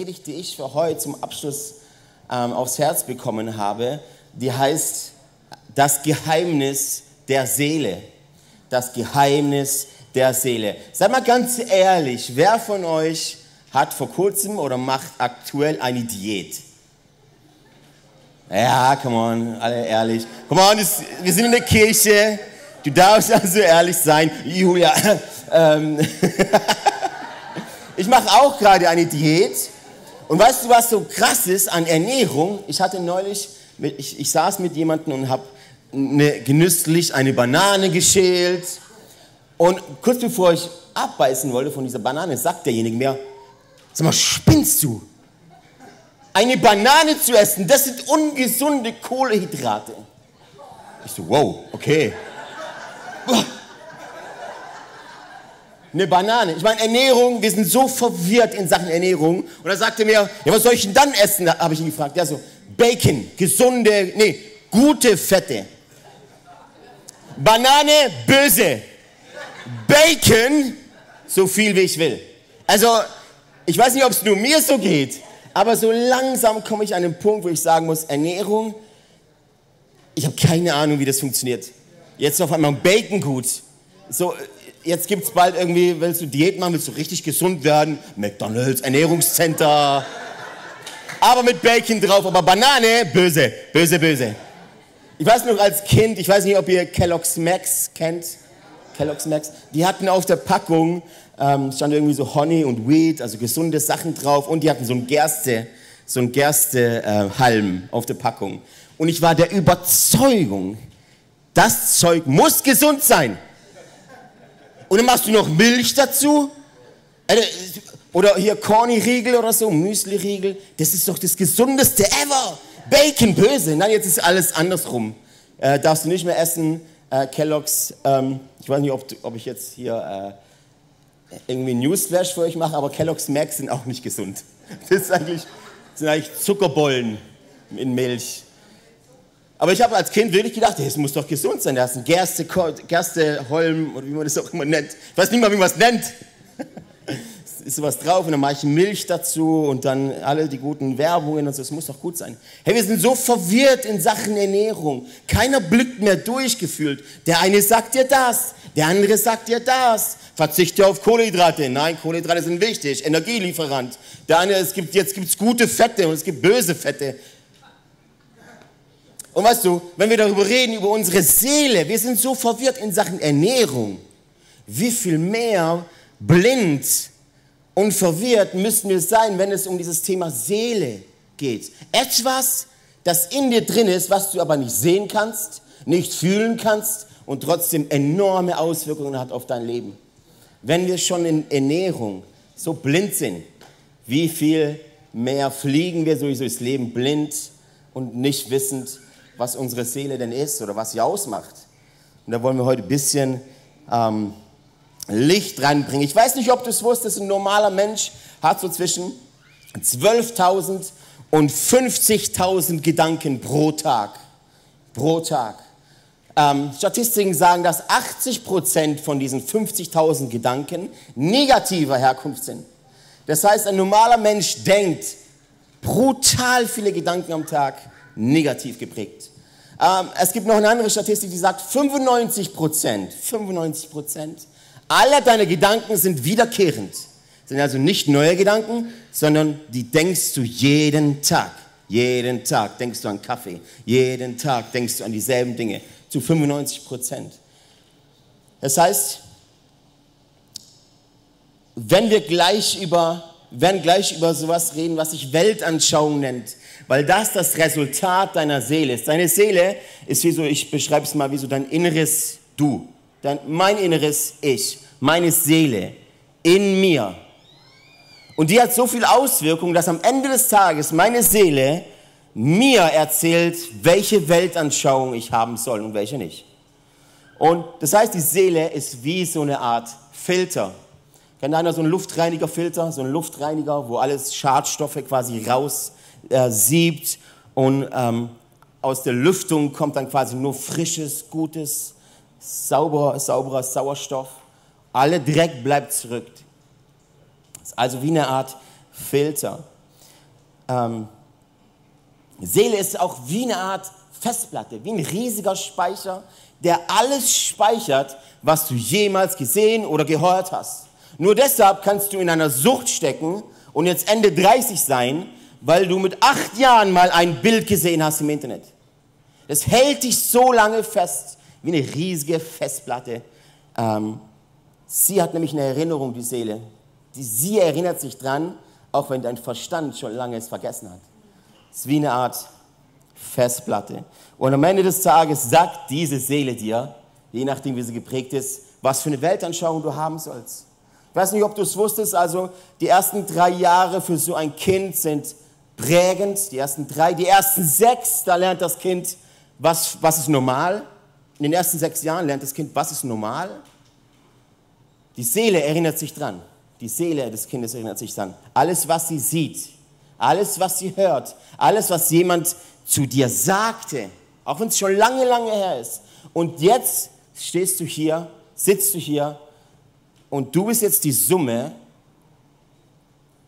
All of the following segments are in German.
Predigt, die ich für heute zum Abschluss ähm, aufs Herz bekommen habe, die heißt das Geheimnis der Seele. Das Geheimnis der Seele. Seid mal ganz ehrlich, wer von euch hat vor kurzem oder macht aktuell eine Diät? Ja, come on, alle ehrlich. Come on, wir sind in der Kirche. Du darfst also ehrlich sein. Julia, ähm, ich mache auch gerade eine Diät. Und weißt du, was so krass ist an Ernährung? Ich hatte neulich, ich, ich saß mit jemandem und habe eine, genüsslich eine Banane geschält. Und kurz bevor ich abbeißen wollte von dieser Banane, sagt derjenige mir, sag mal, spinnst du? Eine Banane zu essen, das sind ungesunde Kohlehydrate. Ich so, wow, okay. Eine Banane. Ich meine, Ernährung, wir sind so verwirrt in Sachen Ernährung. Und er sagte mir, ja, was soll ich denn dann essen? Habe ich ihn gefragt. Ja, so, Bacon, gesunde, nee, gute Fette. Banane, böse. Bacon, so viel wie ich will. Also, ich weiß nicht, ob es nur mir so geht, aber so langsam komme ich an den Punkt, wo ich sagen muss, Ernährung, ich habe keine Ahnung, wie das funktioniert. Jetzt auf einmal Bacon gut. So, jetzt gibt es bald irgendwie, willst du Diät machen, willst du richtig gesund werden? McDonalds, Ernährungscenter. Aber mit Bacon drauf, aber Banane, böse, böse, böse. Ich weiß noch als Kind, ich weiß nicht, ob ihr Kellogg's Max kennt. Kellogg's Max. Die hatten auf der Packung, ähm, stand irgendwie so Honey und Wheat, also gesunde Sachen drauf. Und die hatten so ein Gerste, so ein Gerstehalm äh, auf der Packung. Und ich war der Überzeugung, das Zeug muss gesund sein. Und dann machst du noch Milch dazu. Äh, oder hier Corny-Riegel oder so, Müsli-Riegel. Das ist doch das gesundeste ever. Bacon, böse. Nein, jetzt ist alles andersrum. Äh, darfst du nicht mehr essen. Äh, Kellogg's, ähm, ich weiß nicht, ob, ob ich jetzt hier äh, irgendwie Newsflash für euch mache, aber Kellogg's Max sind auch nicht gesund. Das ist eigentlich, das sind eigentlich Zuckerbollen in Milch. Aber ich habe als Kind wirklich gedacht, es muss doch gesund sein. Da ist ein Gerste, Gersteholm oder wie man das auch immer nennt. Ich weiß nicht mal, wie man es nennt. ist sowas drauf und dann mache ich Milch dazu und dann alle die guten Werbungen und so. Es muss doch gut sein. Hey, wir sind so verwirrt in Sachen Ernährung. Keiner blickt mehr durchgefühlt. Der eine sagt dir das, der andere sagt dir das. Verzichte auf Kohlenhydrate. Nein, Kohlenhydrate sind wichtig. Energielieferant. Der eine, es gibt, jetzt gibt es gute Fette und es gibt böse Fette. Und weißt du, wenn wir darüber reden, über unsere Seele, wir sind so verwirrt in Sachen Ernährung. Wie viel mehr blind und verwirrt müssen wir sein, wenn es um dieses Thema Seele geht. Etwas, das in dir drin ist, was du aber nicht sehen kannst, nicht fühlen kannst und trotzdem enorme Auswirkungen hat auf dein Leben. Wenn wir schon in Ernährung so blind sind, wie viel mehr fliegen wir sowieso durchs Leben blind und nicht wissend, was unsere Seele denn ist oder was sie ausmacht. Und da wollen wir heute ein bisschen ähm, Licht reinbringen. Ich weiß nicht, ob du es wusstest, ein normaler Mensch hat so zwischen 12.000 und 50.000 Gedanken pro Tag. Pro Tag. Ähm, Statistiken sagen, dass 80 Prozent von diesen 50.000 Gedanken negativer Herkunft sind. Das heißt, ein normaler Mensch denkt brutal viele Gedanken am Tag negativ geprägt. Ähm, es gibt noch eine andere Statistik, die sagt, 95 Prozent, 95 Prozent aller deine Gedanken sind wiederkehrend. Sind also nicht neue Gedanken, sondern die denkst du jeden Tag. Jeden Tag denkst du an Kaffee. Jeden Tag denkst du an dieselben Dinge. Zu 95 Prozent. Das heißt, wenn wir gleich über, werden gleich über sowas reden, was sich Weltanschauung nennt, weil das das Resultat deiner Seele ist. Deine Seele ist wie so, ich beschreibe es mal wie so dein inneres Du dann mein inneres Ich, meine Seele in mir. Und die hat so viel Auswirkung, dass am Ende des Tages meine Seele mir erzählt, welche Weltanschauung ich haben soll und welche nicht. Und das heißt, die Seele ist wie so eine Art Filter. Kennt einer so einen Luftreinigerfilter, so einen Luftreiniger, wo alles Schadstoffe quasi raus äh, siebt und ähm, aus der Lüftung kommt dann quasi nur frisches, gutes, sauberer, sauberer Sauerstoff. Alle Dreck bleibt zurück. Ist also wie eine Art Filter. ähm, Seele ist auch wie eine Art Festplatte, wie ein riesiger Speicher, der alles speichert, was du jemals gesehen oder gehört hast. Nur deshalb kannst du in einer Sucht stecken und jetzt Ende 30 sein, weil du mit acht Jahren mal ein Bild gesehen hast im Internet. Das hält dich so lange fest, wie eine riesige Festplatte. Ähm, sie hat nämlich eine Erinnerung, die Seele. Die, sie erinnert sich dran, auch wenn dein Verstand schon lange es vergessen hat. Es ist wie eine Art Festplatte. Und am Ende des Tages sagt diese Seele dir, je nachdem wie sie geprägt ist, was für eine Weltanschauung du haben sollst. Ich weiß nicht, ob du es wusstest, also die ersten drei Jahre für so ein Kind sind prägend, die ersten drei, die ersten sechs, da lernt das Kind, was, was ist normal. In den ersten sechs Jahren lernt das Kind, was ist normal. Die Seele erinnert sich dran. Die Seele des Kindes erinnert sich dran. Alles, was sie sieht, alles, was sie hört, alles, was jemand zu dir sagte, auch wenn es schon lange, lange her ist. Und jetzt stehst du hier, sitzt du hier und du bist jetzt die Summe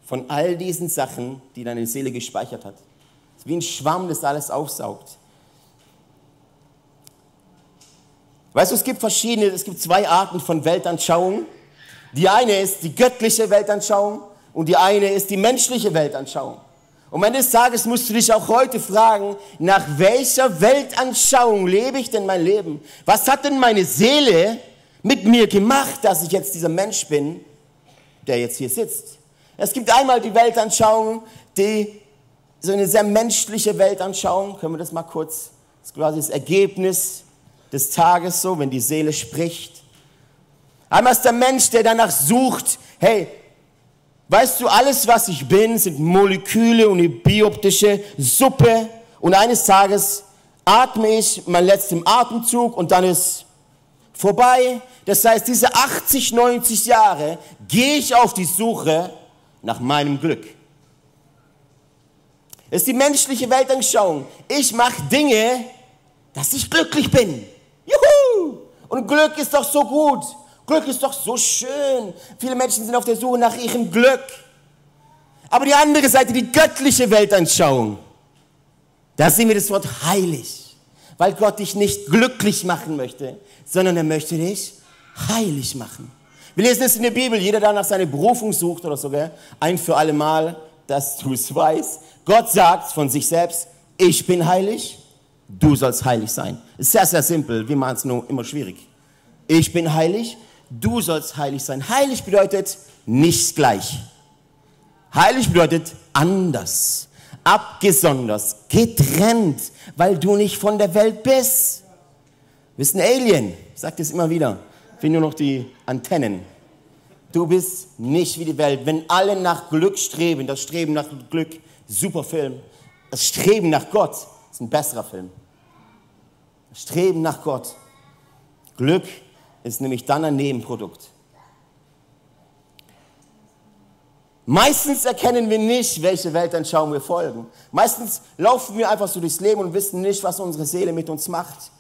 von all diesen Sachen, die deine Seele gespeichert hat. Es ist wie ein Schwamm, das alles aufsaugt. Weißt du, es gibt verschiedene, es gibt zwei Arten von Weltanschauung. Die eine ist die göttliche Weltanschauung und die eine ist die menschliche Weltanschauung. Und eines Tages musst du dich auch heute fragen, nach welcher Weltanschauung lebe ich denn mein Leben? Was hat denn meine Seele mit mir gemacht, dass ich jetzt dieser Mensch bin, der jetzt hier sitzt? Es gibt einmal die Weltanschauung, die so eine sehr menschliche Weltanschauung, können wir das mal kurz, das ist quasi das Ergebnis des Tages so, wenn die Seele spricht. Einmal ist der Mensch, der danach sucht, hey, weißt du, alles, was ich bin, sind Moleküle und eine bioptische Suppe. Und eines Tages atme ich meinen letzten Atemzug und dann ist vorbei. Das heißt, diese 80, 90 Jahre gehe ich auf die Suche nach meinem Glück. Das ist die menschliche Weltanschauung. Ich mache Dinge, dass ich glücklich bin. Juhu! Und Glück ist doch so gut. Glück ist doch so schön. Viele Menschen sind auf der Suche nach ihrem Glück. Aber die andere Seite, die göttliche Weltanschauung, da sehen wir das Wort heilig. Weil Gott dich nicht glücklich machen möchte, sondern er möchte dich heilig machen. Wir lesen es in der Bibel, jeder, der nach seiner Berufung sucht oder so, gell? ein für alle Mal, dass du es weißt. Gott sagt von sich selbst, ich bin heilig, du sollst heilig sein. Ist sehr, sehr simpel, wir machen es nur immer schwierig. Ich bin heilig, du sollst heilig sein. Heilig bedeutet nicht gleich. Heilig bedeutet anders, abgesondert, getrennt, weil du nicht von der Welt bist. Du bist ein Alien, ich sage das immer wieder. Ich nur noch die Antennen. Du bist nicht wie die Welt. Wenn alle nach Glück streben, das Streben nach Glück, super Film. Das Streben nach Gott ist ein besserer Film. Das Streben nach Gott. Glück ist nämlich dann ein Nebenprodukt. Meistens erkennen wir nicht, welche Weltanschauung wir folgen. Meistens laufen wir einfach so durchs Leben und wissen nicht, was unsere Seele mit uns macht.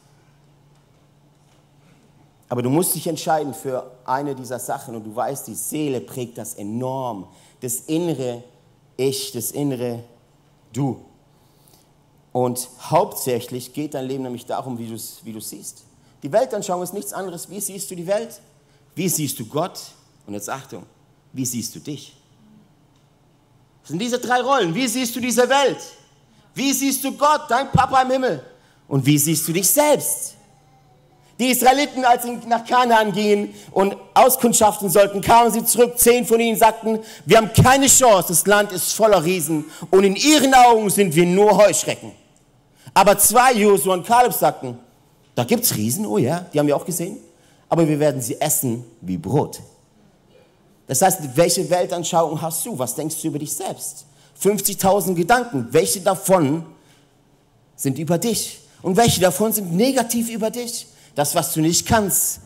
Aber du musst dich entscheiden für eine dieser Sachen und du weißt, die Seele prägt das enorm. Das innere Ich, das innere Du. Und hauptsächlich geht dein Leben nämlich darum, wie du es wie siehst. Die Weltanschauung ist nichts anderes. Wie siehst du die Welt? Wie siehst du Gott? Und jetzt Achtung, wie siehst du dich? Das sind diese drei Rollen. Wie siehst du diese Welt? Wie siehst du Gott, dein Papa im Himmel? Und wie siehst du dich selbst? Die Israeliten, als sie nach Kanaan gingen und auskundschaften sollten, kamen sie zurück. Zehn von ihnen sagten, wir haben keine Chance, das Land ist voller Riesen und in ihren Augen sind wir nur Heuschrecken. Aber zwei, Josua und Kaleb, sagten, da gibt es Riesen, oh ja, die haben wir auch gesehen, aber wir werden sie essen wie Brot. Das heißt, welche Weltanschauung hast du? Was denkst du über dich selbst? 50.000 Gedanken, welche davon sind über dich? Und welche davon sind negativ über dich? Das, was du nicht kannst.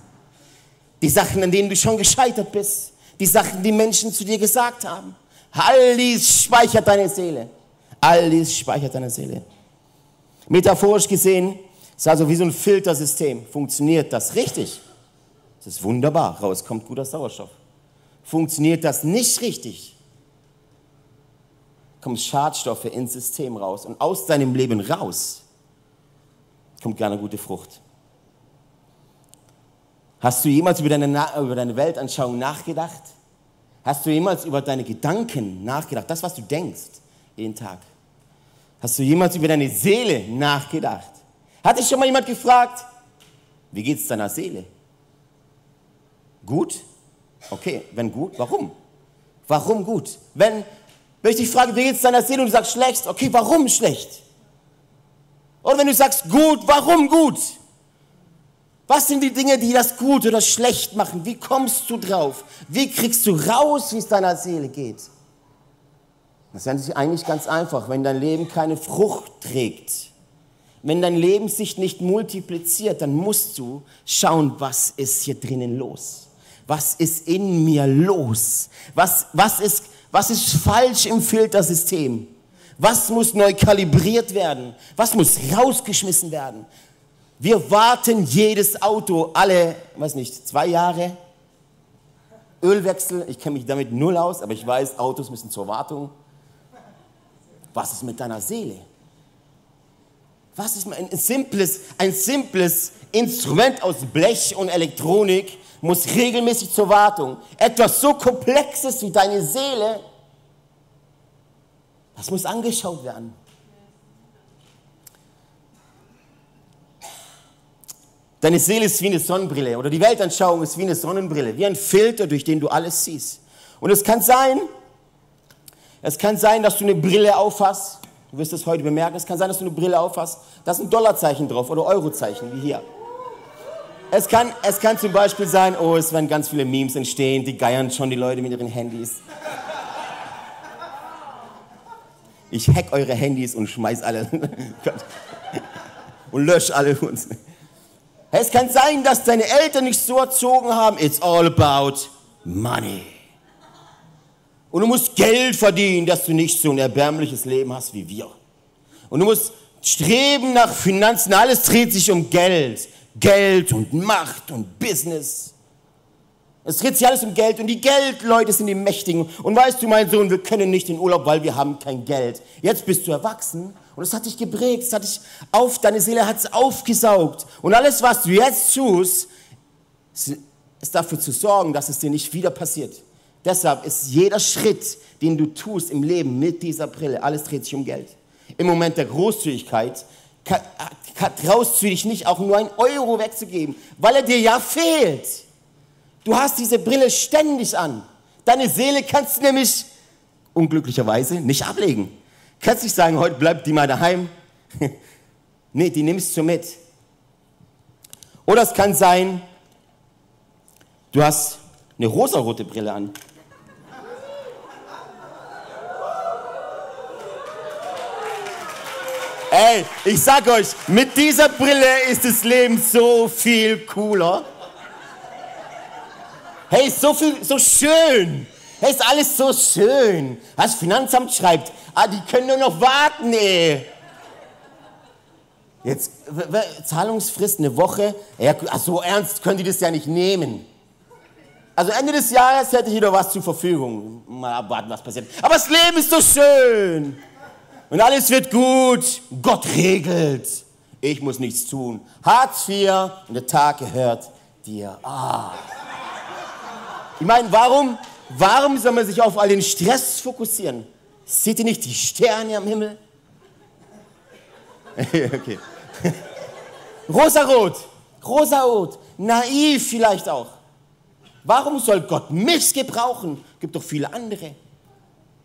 Die Sachen, an denen du schon gescheitert bist. Die Sachen, die Menschen zu dir gesagt haben. All dies speichert deine Seele. All dies speichert deine Seele. Metaphorisch gesehen ist also wie so ein Filtersystem. Funktioniert das richtig? Das ist wunderbar. Raus kommt guter Sauerstoff. Funktioniert das nicht richtig? kommen Schadstoffe ins System raus und aus deinem Leben raus kommt gerne gute Frucht. Hast du jemals über deine, über deine Weltanschauung nachgedacht? Hast du jemals über deine Gedanken nachgedacht? Das, was du denkst, jeden Tag. Hast du jemals über deine Seele nachgedacht? Hat dich schon mal jemand gefragt, wie geht es deiner Seele? Gut? Okay, wenn gut, warum? Warum gut? Wenn, wenn ich dich frage, wie geht es deiner Seele und du sagst schlecht, okay, warum schlecht? Oder wenn du sagst gut, warum gut? Was sind die Dinge, die das gut oder schlecht machen? Wie kommst du drauf? Wie kriegst du raus, wie es deiner Seele geht? Das ist eigentlich ganz einfach, wenn dein Leben keine Frucht trägt, wenn dein Leben sich nicht multipliziert, dann musst du schauen, was ist hier drinnen los? Was ist in mir los? Was, was, ist, was ist falsch im Filtersystem? Was muss neu kalibriert werden? Was muss rausgeschmissen werden? Wir warten jedes Auto alle, weiß nicht, zwei Jahre. Ölwechsel, ich kenne mich damit null aus, aber ich weiß, Autos müssen zur Wartung. Was ist mit deiner Seele? Was ist ein simples, ein simples Instrument aus Blech und Elektronik muss regelmäßig zur Wartung. Etwas so Komplexes wie deine Seele, das muss angeschaut werden. Deine Seele ist wie eine Sonnenbrille oder die Weltanschauung ist wie eine Sonnenbrille, wie ein Filter, durch den du alles siehst. Und es kann sein, es kann sein, dass du eine Brille aufhast. Du wirst es heute bemerken. Es kann sein, dass du eine Brille aufhast. Da ist ein Dollarzeichen drauf oder Eurozeichen, wie hier. Es kann, es kann zum Beispiel sein, oh, es werden ganz viele Memes entstehen, die geiern schon die Leute mit ihren Handys. Ich hack eure Handys und schmeiß alle und lösche alle uns. Es kann sein, dass deine Eltern nicht so erzogen haben, it's all about money. Und du musst Geld verdienen, dass du nicht so ein erbärmliches Leben hast wie wir. Und du musst streben nach Finanzen. Alles dreht sich um Geld. Geld und Macht und Business. Es dreht sich alles um Geld und die Geldleute sind die Mächtigen. Und weißt du, mein Sohn, wir können nicht in Urlaub, weil wir haben kein Geld. Jetzt bist du erwachsen und es hat dich geprägt, es hat dich auf, deine Seele hat es aufgesaugt. Und alles, was du jetzt tust, ist dafür zu sorgen, dass es dir nicht wieder passiert. Deshalb ist jeder Schritt, den du tust im Leben mit dieser Brille, alles dreht sich um Geld. Im Moment der Großzügigkeit traust du dich nicht, auch nur einen Euro wegzugeben, weil er dir ja fehlt. Du hast diese Brille ständig an. Deine Seele kannst du nämlich unglücklicherweise nicht ablegen. Kannst nicht sagen, heute bleibt die mal daheim. nee, die nimmst du mit. Oder es kann sein, du hast eine rosarote Brille an. Ey, ich sag euch, mit dieser Brille ist das Leben so viel cooler. Hey, so viel, so schön. Hey, ist alles so schön. Das Finanzamt schreibt, ah, die können nur noch warten, ey. Jetzt, Zahlungsfrist eine Woche. Ja, so ernst können die das ja nicht nehmen. Also Ende des Jahres hätte ich wieder was zur Verfügung. Mal abwarten, was passiert. Aber das Leben ist so schön. Und alles wird gut. Gott regelt. Ich muss nichts tun. Hartz IV und der Tag gehört dir. Ah. Ich meine, warum, warum soll man sich auf all den Stress fokussieren? Seht ihr nicht die Sterne am Himmel? okay. Rosarot, rosarot, naiv vielleicht auch. Warum soll Gott mich gebrauchen? Gibt doch viele andere.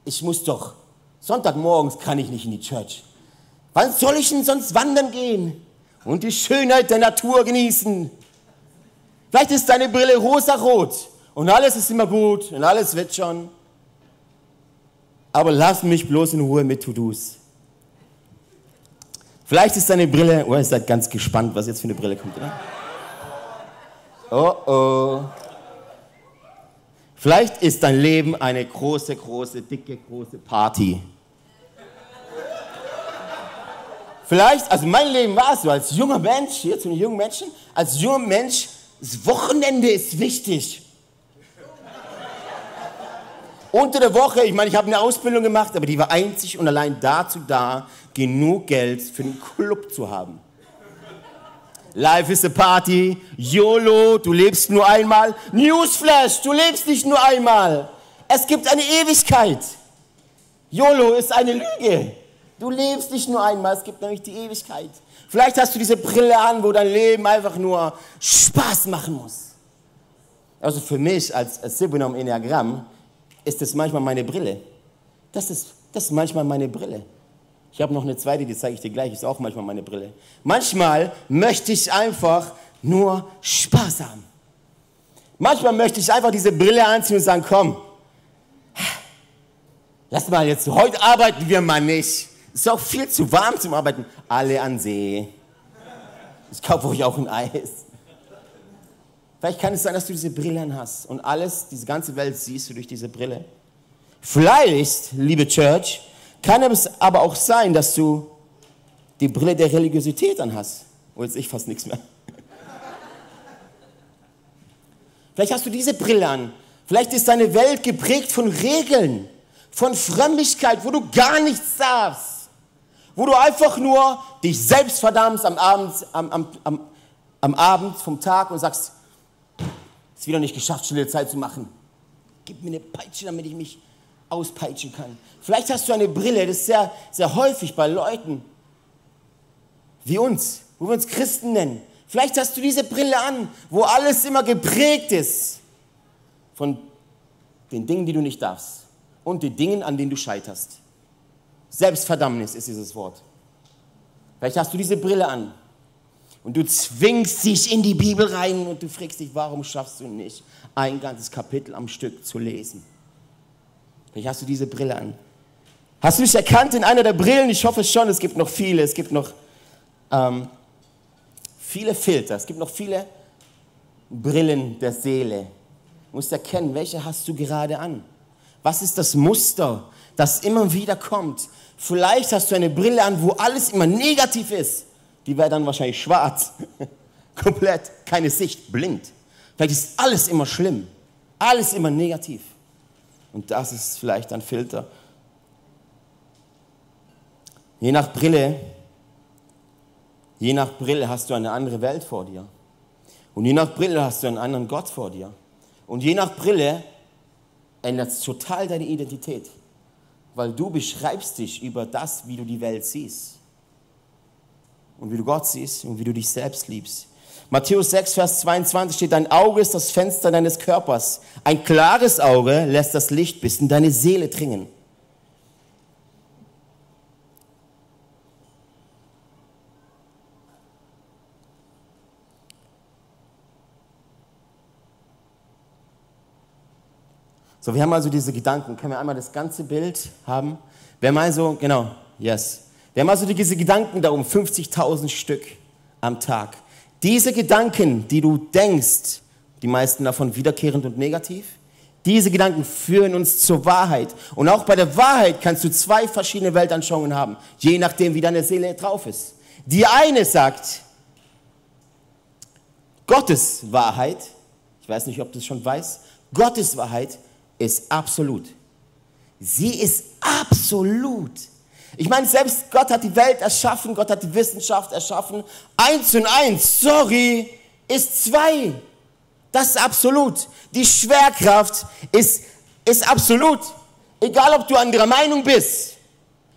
Ich muss doch Sonntagmorgens kann ich nicht in die Church. Wann soll ich denn sonst wandern gehen und die Schönheit der Natur genießen? Vielleicht ist deine Brille rosarot und alles ist immer gut und alles wird schon. Aber lass mich bloß in Ruhe mit To-Dos. Vielleicht ist deine Brille, oh, ihr seid ganz gespannt, was jetzt für eine Brille kommt, oder? Oh oh. Vielleicht ist dein Leben eine große, große, dicke, große Party. Vielleicht, also mein Leben war es so, als junger Mensch, hier zu einem jungen Menschen, als junger Mensch, das Wochenende ist wichtig. Unter der Woche, ich meine, ich habe eine Ausbildung gemacht, aber die war einzig und allein dazu da, genug Geld für den Club zu haben. Life is a Party, YOLO, du lebst nur einmal. Newsflash, du lebst nicht nur einmal. Es gibt eine Ewigkeit. YOLO ist eine Lüge. Du lebst nicht nur einmal, es gibt nämlich die Ewigkeit. Vielleicht hast du diese Brille an, wo dein Leben einfach nur Spaß machen muss. Also für mich als, als Sibunom Enneagramm ist das manchmal meine Brille. Das ist, das ist manchmal meine Brille. Ich habe noch eine zweite, die zeige ich dir gleich, ist auch manchmal meine Brille. Manchmal möchte ich einfach nur Spaß haben. Manchmal möchte ich einfach diese Brille anziehen und sagen, komm, lass mal jetzt, heute arbeiten wir mal nicht. Es ist auch viel zu warm zum Arbeiten. Alle an See. Ich kaufe euch auch ein Eis. Vielleicht kann es sein, dass du diese Brille hast und alles, diese ganze Welt siehst du durch diese Brille. Vielleicht, liebe Church, kann es aber auch sein, dass du die Brille der Religiosität anhast. Oh, jetzt ich fast nichts mehr. Vielleicht hast du diese Brille an. Vielleicht ist deine Welt geprägt von Regeln, von Frömmigkeit, wo du gar nichts darfst. Wo du einfach nur dich selbst verdammst am Abend, am, am, am, am Abend vom Tag und sagst, es wieder nicht geschafft, stille Zeit zu machen. Gib mir eine Peitsche, damit ich mich auspeitschen kann. Vielleicht hast du eine Brille, das ist sehr, sehr häufig bei Leuten wie uns, wo wir uns Christen nennen. Vielleicht hast du diese Brille an, wo alles immer geprägt ist von den Dingen, die du nicht darfst und den Dingen, an denen du scheiterst. Selbstverdammnis ist dieses Wort. Vielleicht hast du diese Brille an und du zwingst dich in die Bibel rein und du fragst dich, warum schaffst du nicht, ein ganzes Kapitel am Stück zu lesen? Vielleicht hast du diese Brille an. Hast du dich erkannt in einer der Brillen? Ich hoffe schon, es gibt noch viele. Es gibt noch ähm, viele Filter. Es gibt noch viele Brillen der Seele. Du musst erkennen, welche hast du gerade an? Was ist das Muster, das immer wieder kommt? Vielleicht hast du eine Brille an, wo alles immer negativ ist. Die wäre dann wahrscheinlich schwarz. Komplett, keine Sicht, blind. Vielleicht ist alles immer schlimm. Alles immer negativ. Und das ist vielleicht ein Filter. Je nach Brille, je nach Brille hast du eine andere Welt vor dir. Und je nach Brille hast du einen anderen Gott vor dir. Und je nach Brille ändert es total deine Identität. Weil du beschreibst dich über das, wie du die Welt siehst. Und wie du Gott siehst und wie du dich selbst liebst. Matthäus 6, Vers 22 steht, dein Auge ist das Fenster deines Körpers. Ein klares Auge lässt das Licht bis in deine Seele dringen. So, wir haben also diese Gedanken. Können wir einmal das ganze Bild haben? Wir haben also, genau, yes. Wir haben also diese Gedanken darum, 50.000 Stück am Tag. Diese Gedanken, die du denkst, die meisten davon wiederkehrend und negativ, diese Gedanken führen uns zur Wahrheit. Und auch bei der Wahrheit kannst du zwei verschiedene Weltanschauungen haben, je nachdem, wie deine Seele drauf ist. Die eine sagt, Gottes Wahrheit, ich weiß nicht, ob du es schon weißt, Gottes Wahrheit ist absolut. Sie ist absolut. Ich meine, selbst Gott hat die Welt erschaffen, Gott hat die Wissenschaft erschaffen. Eins und eins, sorry, ist zwei. Das ist absolut. Die Schwerkraft ist, ist absolut. Egal, ob du anderer Meinung bist.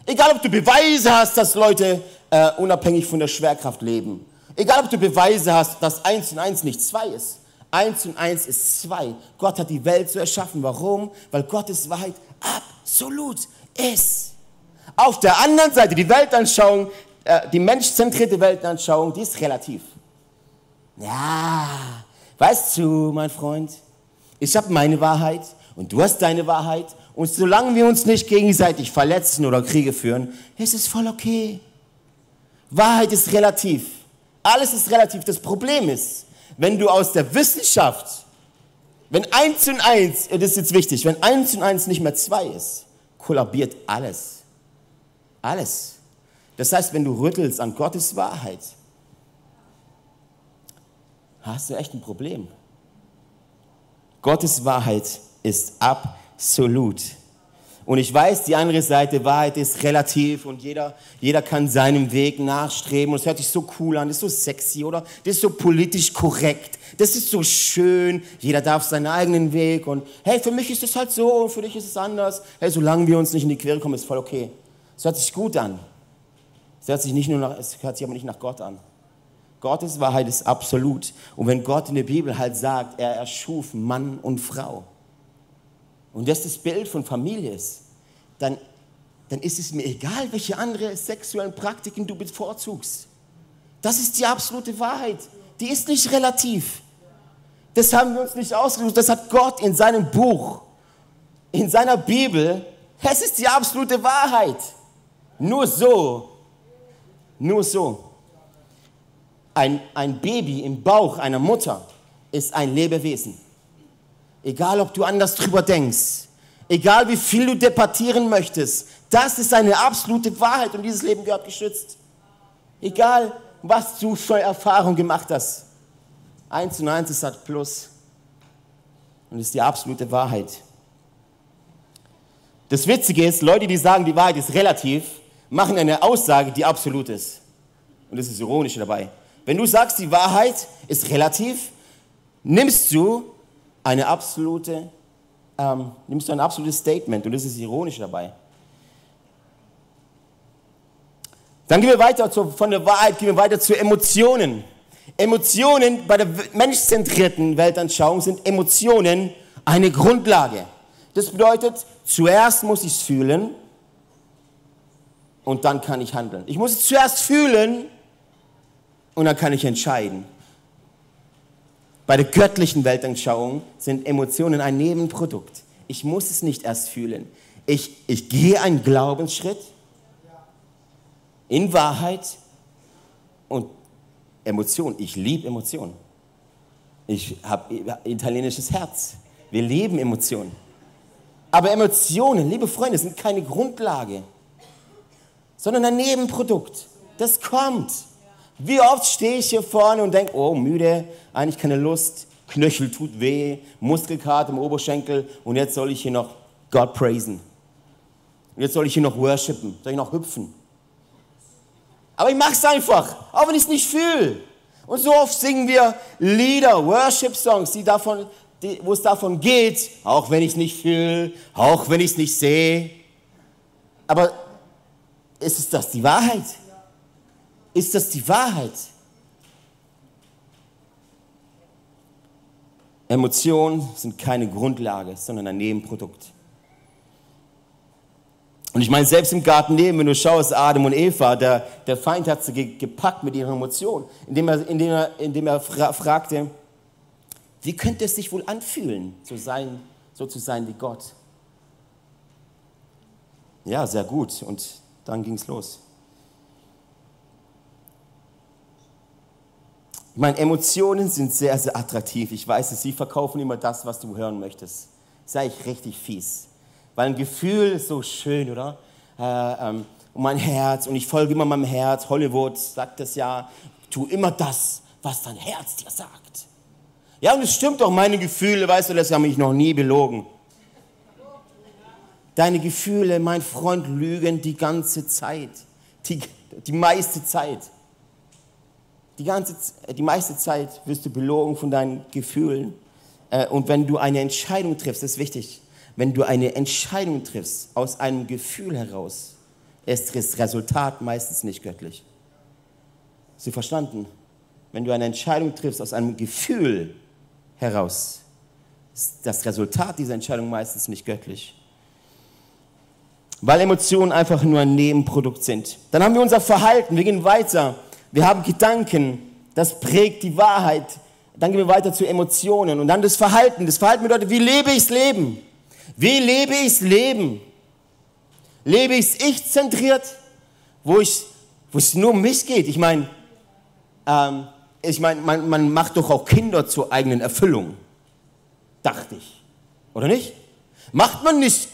Egal, ob du Beweise hast, dass Leute äh, unabhängig von der Schwerkraft leben. Egal, ob du Beweise hast, dass eins und eins nicht zwei ist. Eins und eins ist zwei. Gott hat die Welt so erschaffen. Warum? Weil Gottes Wahrheit absolut ist. Auf der anderen Seite, die Weltanschauung, äh, die menschzentrierte Weltanschauung, die ist relativ. Ja, weißt du, mein Freund, ich habe meine Wahrheit und du hast deine Wahrheit. Und solange wir uns nicht gegenseitig verletzen oder Kriege führen, ist es voll okay. Wahrheit ist relativ. Alles ist relativ. Das Problem ist, wenn du aus der Wissenschaft, wenn eins und eins, das ist jetzt wichtig, wenn eins und eins nicht mehr zwei ist, kollabiert alles. Alles. Das heißt, wenn du rüttelst an Gottes Wahrheit, hast du echt ein Problem. Gottes Wahrheit ist absolut. Und ich weiß, die andere Seite, Wahrheit ist relativ und jeder, jeder kann seinem Weg nachstreben. Und es hört sich so cool an, das ist so sexy, oder? Das ist so politisch korrekt. Das ist so schön. Jeder darf seinen eigenen Weg. Und hey, für mich ist es halt so und für dich ist es anders. Hey, solange wir uns nicht in die Quere kommen, ist voll okay. Es hört sich gut an. Es hört sich, nicht nur nach, es hört sich aber nicht nach Gott an. Gottes Wahrheit ist absolut. Und wenn Gott in der Bibel halt sagt, er erschuf Mann und Frau, und das das Bild von Familie ist, dann, dann ist es mir egal, welche andere sexuellen Praktiken du bevorzugst. Das ist die absolute Wahrheit. Die ist nicht relativ. Das haben wir uns nicht ausgesucht. Das hat Gott in seinem Buch, in seiner Bibel. Es ist die absolute Wahrheit. Nur so, nur so. Ein, ein Baby im Bauch einer Mutter ist ein Lebewesen. Egal, ob du anders drüber denkst, egal wie viel du debattieren möchtest, das ist eine absolute Wahrheit und dieses Leben gehört geschützt. Egal, was du für Erfahrung gemacht hast. Eins und eins ist halt Plus. Und ist die absolute Wahrheit. Das Witzige ist, Leute, die sagen, die Wahrheit ist relativ, machen eine Aussage, die absolut ist. Und das ist ironisch dabei. Wenn du sagst, die Wahrheit ist relativ, nimmst du eine absolute, ähm, nimmst du ein absolutes Statement und das ist ironisch dabei. Dann gehen wir weiter zu, von der Wahrheit, gehen wir weiter zu Emotionen. Emotionen bei der menschzentrierten Weltanschauung sind Emotionen eine Grundlage. Das bedeutet, zuerst muss ich es fühlen und dann kann ich handeln. Ich muss es zuerst fühlen und dann kann ich entscheiden. Bei der göttlichen Weltanschauung sind Emotionen ein Nebenprodukt. Ich muss es nicht erst fühlen. Ich, ich gehe einen Glaubensschritt in Wahrheit und Emotion. Ich liebe Emotionen. Ich habe italienisches Herz. Wir leben Emotionen. Aber Emotionen, liebe Freunde, sind keine Grundlage, sondern ein Nebenprodukt. Das kommt. Wie oft stehe ich hier vorne und denke, oh, müde, eigentlich keine Lust, Knöchel tut weh, Muskelkater im Oberschenkel und jetzt soll ich hier noch Gott praisen. Und jetzt soll ich hier noch worshipen, soll ich noch hüpfen. Aber ich mache es einfach, auch wenn ich es nicht fühle. Und so oft singen wir Lieder, Worship-Songs, die davon, wo es davon geht, auch wenn ich es nicht fühle, auch wenn ich es nicht sehe. Aber ist das die Wahrheit? Ist das die Wahrheit? Emotionen sind keine Grundlage, sondern ein Nebenprodukt. Und ich meine, selbst im Garten neben, wenn du schaust, Adam und Eva, der, der Feind hat sie gepackt mit ihren Emotionen, indem er, indem er, indem er fra fragte, wie könnte es sich wohl anfühlen, so, sein, so zu sein wie Gott? Ja, sehr gut. Und dann ging es los. Ich meine, Emotionen sind sehr, sehr attraktiv. Ich weiß es, sie verkaufen immer das, was du hören möchtest. Sei ich richtig fies. Weil ein Gefühl ist so schön, oder? Äh, ähm, und mein Herz, und ich folge immer meinem Herz. Hollywood sagt das ja, tu immer das, was dein Herz dir sagt. Ja, und es stimmt doch, meine Gefühle, weißt du, das haben mich noch nie belogen. Deine Gefühle, mein Freund, lügen die ganze Zeit. Die, die meiste Zeit. Die, ganze, die meiste Zeit wirst du belogen von deinen Gefühlen. Äh, und wenn du eine Entscheidung triffst, das ist wichtig, wenn du eine Entscheidung triffst aus einem Gefühl heraus, ist das Resultat meistens nicht göttlich. Du verstanden? Wenn du eine Entscheidung triffst aus einem Gefühl heraus, ist das Resultat dieser Entscheidung meistens nicht göttlich. Weil Emotionen einfach nur ein Nebenprodukt sind. Dann haben wir unser Verhalten, wir gehen weiter. Wir haben Gedanken, das prägt die Wahrheit. Dann gehen wir weiter zu Emotionen und dann das Verhalten. Das Verhalten bedeutet, wie lebe ich das Leben? Wie lebe ich das Leben? Lebe ich es ich-zentriert, wo, ich, wo es nur um mich geht? Ich meine, ähm, ich mein, man, man macht doch auch Kinder zur eigenen Erfüllung, dachte ich. Oder nicht? Macht man nicht,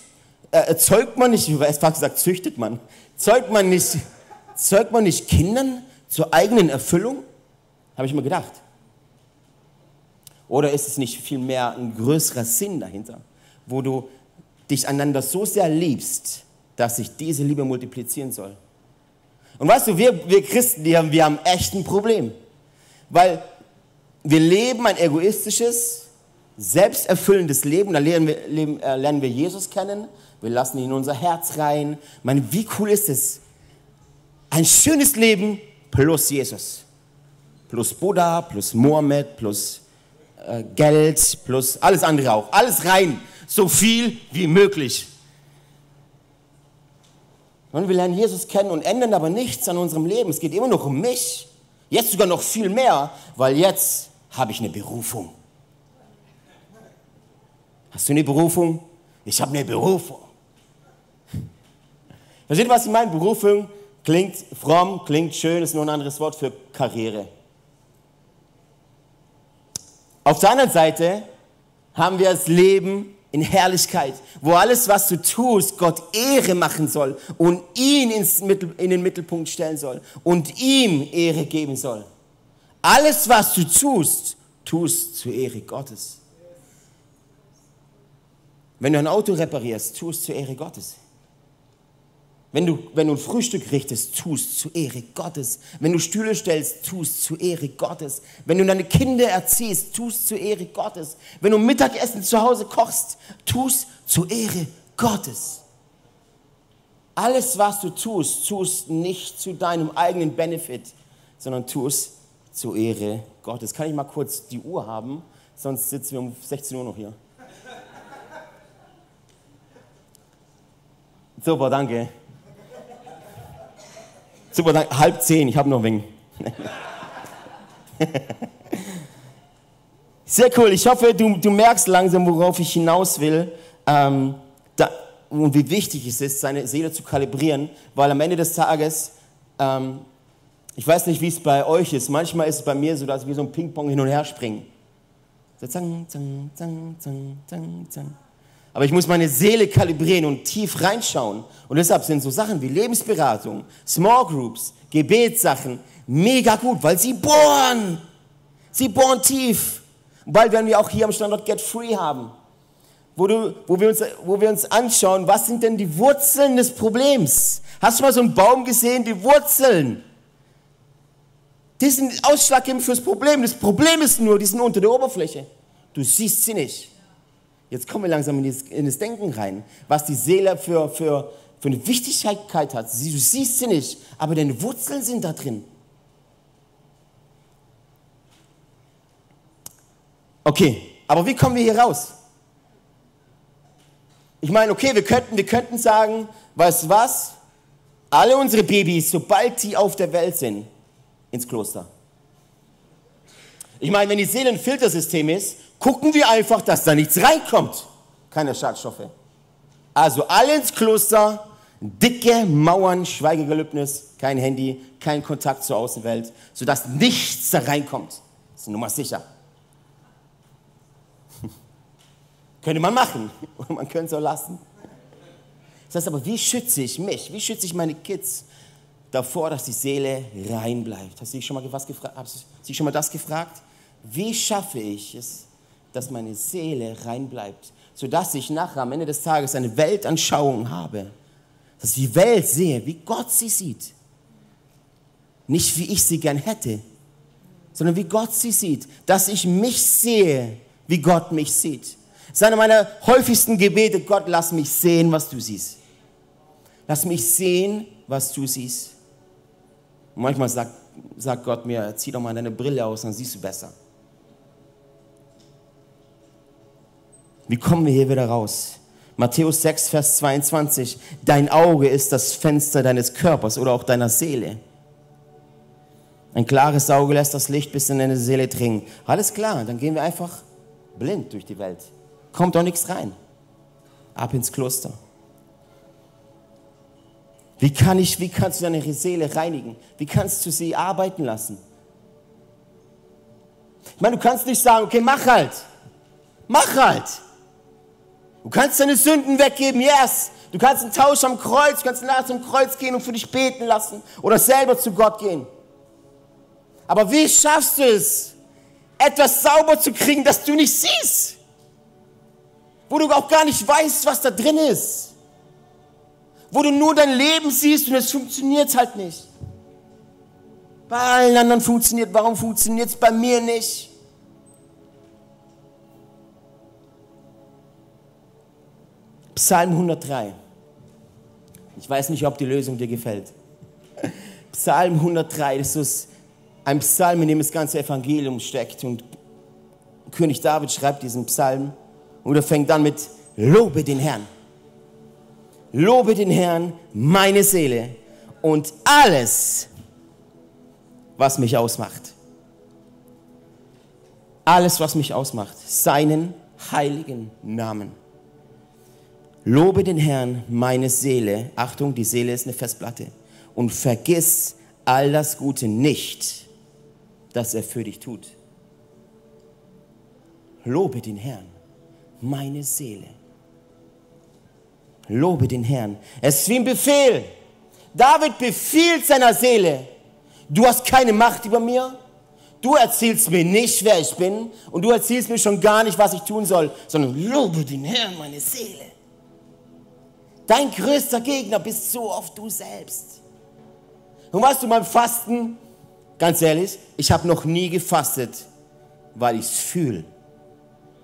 erzeugt man nicht, ich fast gesagt, züchtet man, zeugt man nicht, zeugt man nicht Kindern zur eigenen Erfüllung? Habe ich mir gedacht. Oder ist es nicht vielmehr ein größerer Sinn dahinter, wo du dich einander so sehr liebst, dass sich diese Liebe multiplizieren soll. Und weißt du, wir, wir Christen, die haben, wir haben echt ein Problem. Weil wir leben ein egoistisches, selbsterfüllendes Leben. Da lernen wir, äh, lernen wir Jesus kennen. Wir lassen ihn in unser Herz rein. Ich meine, wie cool ist es? Ein schönes Leben plus Jesus. Plus Buddha, plus Mohammed, plus äh, Geld, plus alles andere auch. Alles rein. So viel wie möglich. Und wir lernen Jesus kennen und ändern aber nichts an unserem Leben. Es geht immer noch um mich. Jetzt sogar noch viel mehr, weil jetzt habe ich eine Berufung. Hast du eine Berufung? Ich habe eine Berufung. Versteht ihr, was ich meine? Berufung klingt fromm, klingt schön, ist nur ein anderes Wort für Karriere. Auf der anderen Seite haben wir das Leben in Herrlichkeit, wo alles, was du tust, Gott Ehre machen soll und ihn ins Mittel, in den Mittelpunkt stellen soll und ihm Ehre geben soll. Alles, was du tust, tust zur Ehre Gottes. Wenn du ein Auto reparierst, tust zur Ehre Gottes. Wenn du, wenn du ein Frühstück richtest, tust zu Ehre Gottes. Wenn du Stühle stellst, tust zu Ehre Gottes. Wenn du deine Kinder erziehst, tust zu Ehre Gottes. Wenn du Mittagessen zu Hause kochst, tust zu Ehre Gottes. Alles, was du tust, tust nicht zu deinem eigenen Benefit, sondern tust zu Ehre Gottes. Kann ich mal kurz die Uhr haben? Sonst sitzen wir um 16 Uhr noch hier. Super, danke. Super, danke. halb zehn, ich habe noch wenig. Sehr cool. Ich hoffe, du, du merkst langsam, worauf ich hinaus will ähm, da, und wie wichtig es ist, seine Seele zu kalibrieren, weil am Ende des Tages, ähm, ich weiß nicht, wie es bei euch ist, manchmal ist es bei mir so, dass wir so ein Ping-Pong hin und her springen. So zang, zang, zang, zang, zang, zang. Aber ich muss meine Seele kalibrieren und tief reinschauen. Und deshalb sind so Sachen wie Lebensberatung, Small Groups, Gebetssachen mega gut, weil sie bohren. Sie bohren tief. bald werden wir auch hier am Standort Get Free haben, wo, du, wo, wir uns, wo wir uns anschauen, was sind denn die Wurzeln des Problems? Hast du mal so einen Baum gesehen, die Wurzeln? Die sind ausschlaggebend fürs Problem. Das Problem ist nur, die sind unter der Oberfläche. Du siehst sie nicht. Jetzt kommen wir langsam in das, in das Denken rein, was die Seele für, für, für eine Wichtigkeit hat. Du siehst sie nicht, aber deine Wurzeln sind da drin. Okay, aber wie kommen wir hier raus? Ich meine, okay, wir könnten, wir könnten sagen, weißt du was? Alle unsere Babys, sobald die auf der Welt sind, ins Kloster. Ich meine, wenn die Seele ein Filtersystem ist, gucken wir einfach, dass da nichts reinkommt. Keine Schadstoffe. Also alle ins Kloster, dicke Mauern, Schweigegelübnis, kein Handy, kein Kontakt zur Außenwelt, sodass nichts da reinkommt. Das ist nur mal sicher. könnte man machen, oder man könnte es auch lassen. Das heißt aber, wie schütze ich mich, wie schütze ich meine Kids davor, dass die Seele rein bleibt? Hast du dich schon mal, was gefragt, hast du dich schon mal das gefragt? Wie schaffe ich es, dass meine Seele rein bleibt, sodass ich nachher am Ende des Tages eine Weltanschauung habe, dass ich die Welt sehe, wie Gott sie sieht. Nicht wie ich sie gern hätte, sondern wie Gott sie sieht, dass ich mich sehe, wie Gott mich sieht. Das ist einer meiner häufigsten Gebete, Gott, lass mich sehen, was du siehst. Lass mich sehen, was du siehst. Und manchmal sagt, sagt Gott mir, zieh doch mal deine Brille aus, dann siehst du besser. Wie kommen wir hier wieder raus? Matthäus 6, Vers 22. Dein Auge ist das Fenster deines Körpers oder auch deiner Seele. Ein klares Auge lässt das Licht bis in deine Seele dringen. Alles klar, dann gehen wir einfach blind durch die Welt. Kommt doch nichts rein. Ab ins Kloster. Wie, kann ich, wie kannst du deine Seele reinigen? Wie kannst du sie arbeiten lassen? Ich meine, du kannst nicht sagen, okay, mach halt. Mach halt. Du kannst deine Sünden weggeben, yes. Du kannst einen Tausch am Kreuz, du kannst nachher zum Kreuz gehen und für dich beten lassen oder selber zu Gott gehen. Aber wie schaffst du es, etwas sauber zu kriegen, das du nicht siehst? wo du auch gar nicht weißt, was da drin ist. Wo du nur dein Leben siehst und es funktioniert halt nicht. Bei allen anderen funktioniert, warum funktioniert es bei mir nicht? Psalm 103. Ich weiß nicht, ob die Lösung dir gefällt. Psalm 103, das ist ein Psalm, in dem das ganze Evangelium steckt. Und König David schreibt diesen Psalm und er fängt an mit Lobe den Herrn. Lobe den Herrn, meine Seele und alles, was mich ausmacht. Alles, was mich ausmacht, seinen heiligen Namen. Lobe den Herrn, meine Seele. Achtung, die Seele ist eine Festplatte. Und vergiss all das Gute nicht, das er für dich tut. Lobe den Herrn, meine Seele. Lobe den Herrn. Es ist wie ein Befehl. David befiehlt seiner Seele, du hast keine Macht über mir, du erzählst mir nicht, wer ich bin und du erzählst mir schon gar nicht, was ich tun soll, sondern lobe den Herrn, meine Seele. Dein größter Gegner bist so oft du selbst. Und weißt du, beim Fasten, ganz ehrlich, ich habe noch nie gefastet, weil ich es fühle.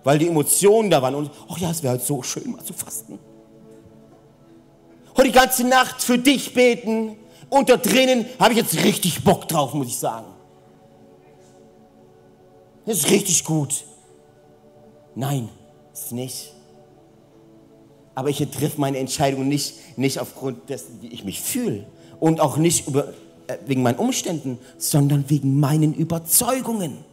Weil die Emotionen da waren und, ach ja, es wäre halt so schön, mal zu fasten und die ganze Nacht für dich beten. Und da drinnen habe ich jetzt richtig Bock drauf, muss ich sagen. Das ist richtig gut. Nein, ist nicht. Aber ich treffe meine Entscheidung nicht, nicht aufgrund dessen, wie ich mich fühle. Und auch nicht über, äh, wegen meinen Umständen, sondern wegen meinen Überzeugungen.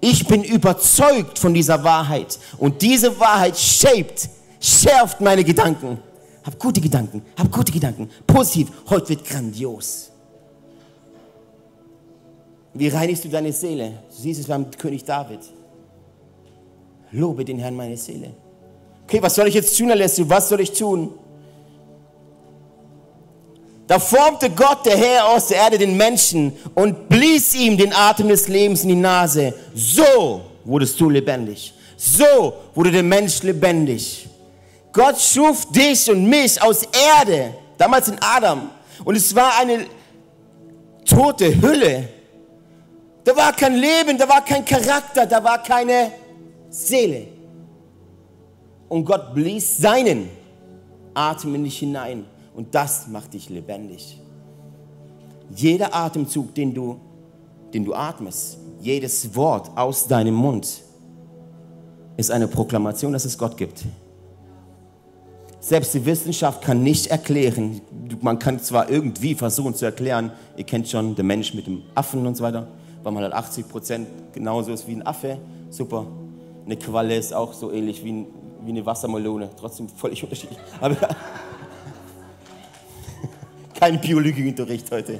Ich bin überzeugt von dieser Wahrheit. Und diese Wahrheit shaped, schärft meine Gedanken. Hab gute Gedanken, hab gute Gedanken. Positiv, heute wird grandios. Wie reinigst du deine Seele? Du siehst es beim König David. Lobe den Herrn meine Seele. Okay, was soll ich jetzt tun, Alessio? Was soll ich tun? Da formte Gott, der Herr aus der Erde, den Menschen und blies ihm den Atem des Lebens in die Nase. So wurdest du lebendig. So wurde der Mensch lebendig. Gott schuf dich und mich aus Erde, damals in Adam. Und es war eine tote Hülle. Da war kein Leben, da war kein Charakter, da war keine Seele. Und Gott blies seinen Atem in dich hinein. Und das macht dich lebendig. Jeder Atemzug, den du, den du atmest, jedes Wort aus deinem Mund, ist eine Proklamation, dass es Gott gibt. Selbst die Wissenschaft kann nicht erklären, man kann zwar irgendwie versuchen zu erklären, ihr kennt schon den Mensch mit dem Affen und so weiter, weil man halt 80 Prozent genauso ist wie ein Affe, super. Eine Qualle ist auch so ähnlich wie, ein, wie eine Wassermelone, trotzdem völlig unterschiedlich. Aber kein Biologieunterricht heute.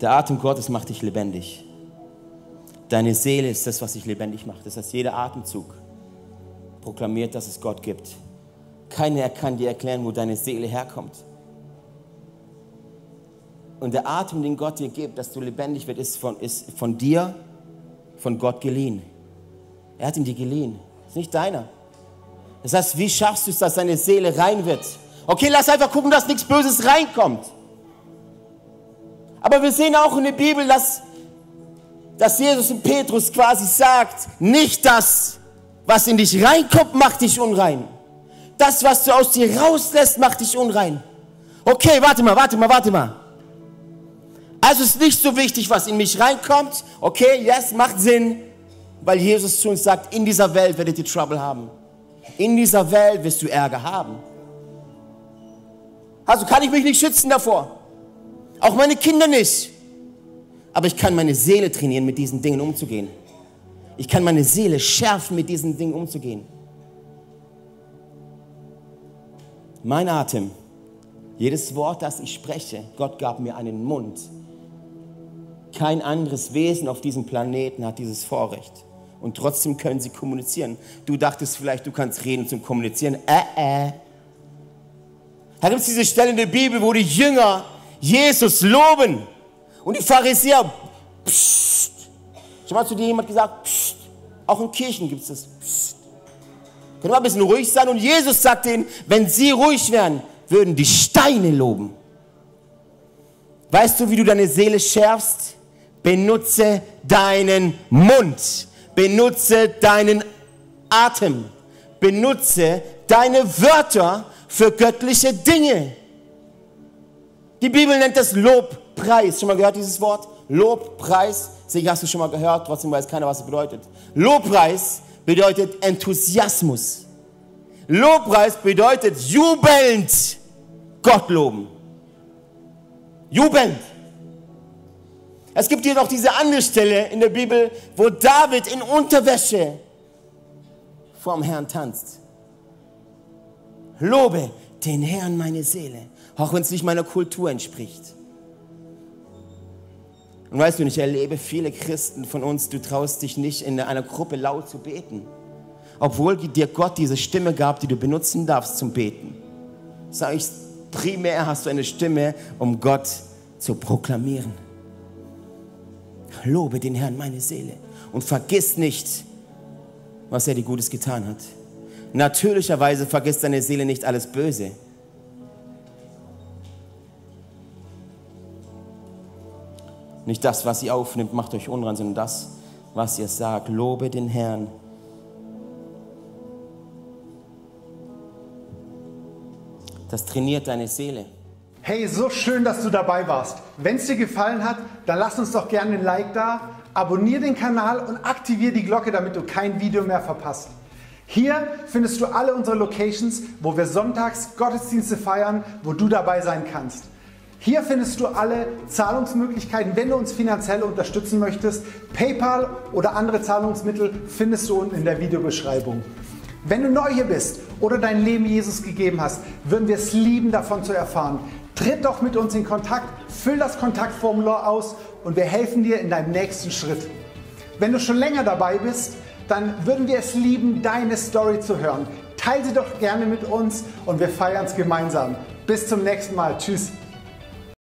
Der Atem Gottes macht dich lebendig. Deine Seele ist das, was dich lebendig macht. Das heißt, jeder Atemzug proklamiert, dass es Gott gibt. Keiner kann dir erklären, wo deine Seele herkommt. Und der Atem, den Gott dir gibt, dass du lebendig wirst, ist von, ist von dir, von Gott geliehen. Er hat ihn dir geliehen. Ist nicht deiner. Das heißt, wie schaffst du es, dass deine Seele rein wird? Okay, lass einfach gucken, dass nichts Böses reinkommt. Aber wir sehen auch in der Bibel, dass dass Jesus in Petrus quasi sagt, nicht das, was in dich reinkommt, macht dich unrein. Das, was du aus dir rauslässt, macht dich unrein. Okay, warte mal, warte mal, warte mal. Also ist nicht so wichtig, was in mich reinkommt. Okay, yes, macht Sinn, weil Jesus zu uns sagt, in dieser Welt werdet ihr Trouble haben. In dieser Welt wirst du Ärger haben. Also kann ich mich nicht schützen davor. Auch meine Kinder nicht. Aber ich kann meine Seele trainieren, mit diesen Dingen umzugehen. Ich kann meine Seele schärfen, mit diesen Dingen umzugehen. Mein Atem, jedes Wort, das ich spreche, Gott gab mir einen Mund. Kein anderes Wesen auf diesem Planeten hat dieses Vorrecht. Und trotzdem können sie kommunizieren. Du dachtest vielleicht, du kannst reden zum Kommunizieren. Äh, äh. Da gibt es diese Stelle in der Bibel, wo die Jünger Jesus loben. Und die Pharisäer, pssst, Schon mal zu dir jemand gesagt, Psst. auch in Kirchen gibt es das. Psst. Können wir ein bisschen ruhig sein? Und Jesus sagt ihnen, wenn sie ruhig wären, würden die Steine loben. Weißt du, wie du deine Seele schärfst? Benutze deinen Mund. Benutze deinen Atem. Benutze deine Wörter für göttliche Dinge. Die Bibel nennt das Lobpreis. Schon mal gehört dieses Wort? Lobpreis. Sicher hast du schon mal gehört, trotzdem weiß keiner, was es bedeutet. Lobpreis bedeutet Enthusiasmus. Lobpreis bedeutet jubelnd Gott loben. Jubelnd. Es gibt hier noch diese andere Stelle in der Bibel, wo David in Unterwäsche vorm Herrn tanzt. Lobe den Herrn meine Seele, auch wenn es nicht meiner Kultur entspricht. Und weißt du, ich erlebe viele Christen von uns, du traust dich nicht in einer Gruppe laut zu beten, obwohl dir Gott diese Stimme gab, die du benutzen darfst zum Beten. Sag ich, primär hast du eine Stimme, um Gott zu proklamieren. Lobe den Herrn meine Seele und vergiss nicht, was er dir Gutes getan hat. Natürlicherweise vergisst deine Seele nicht alles Böse. Nicht das, was sie aufnimmt, macht euch unrein, sondern das, was ihr sagt. Lobe den Herrn. Das trainiert deine Seele. Hey, so schön, dass du dabei warst. Wenn es dir gefallen hat, dann lass uns doch gerne ein Like da, abonniere den Kanal und aktiviere die Glocke, damit du kein Video mehr verpasst. Hier findest du alle unsere Locations, wo wir sonntags Gottesdienste feiern, wo du dabei sein kannst. Hier findest du alle Zahlungsmöglichkeiten, wenn du uns finanziell unterstützen möchtest. PayPal oder andere Zahlungsmittel findest du unten in der Videobeschreibung. Wenn du neu hier bist oder dein Leben Jesus gegeben hast, würden wir es lieben, davon zu erfahren. Tritt doch mit uns in Kontakt, füll das Kontaktformular aus und wir helfen dir in deinem nächsten Schritt. Wenn du schon länger dabei bist, dann würden wir es lieben, deine Story zu hören. Teile sie doch gerne mit uns und wir feiern es gemeinsam. Bis zum nächsten Mal. Tschüss.